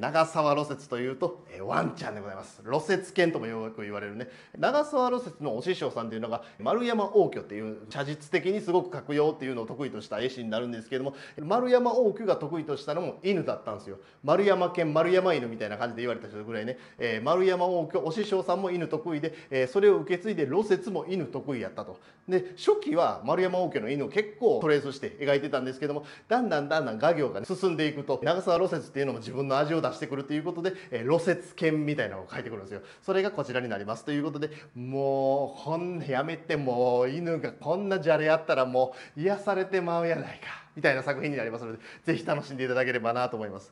長沢露雪というと、えーワンちゃんでございます。露雪犬ともよく言われるね。長沢露雪のお師匠さんっていうのが丸山応挙っていう写実的にすごく描くよっていうのを得意とした絵師になるんですけども丸山応挙が得意としたのも犬だったんですよ。丸山犬丸山犬みたいな感じで言われた人ぐらいね、えー丸山応挙お師匠さんも犬得意で、えーそれを受け継いで露雪も犬得意やったと。で初期は丸山応挙の犬を結構トレースして描いてたんですけどもだんだんだんだん画業が進んでいくと長沢露雪っていうのも自分の味を出してくるということで、えー露雪犬みたいなのを書いてくるんですよ。それがこちらになります。ということでもうこんなやめてもう犬がこんなじゃれあったらもう癒されてまうやないかみたいな作品になりますのでぜひ楽しんでいただければなと思います。